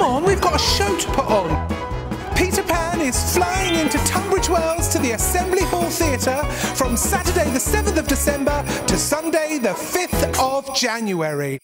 Come on, we've got a show to put on. Peter Pan is flying into Tunbridge Wells to the Assembly Hall Theatre from Saturday the 7th of December to Sunday the 5th of January.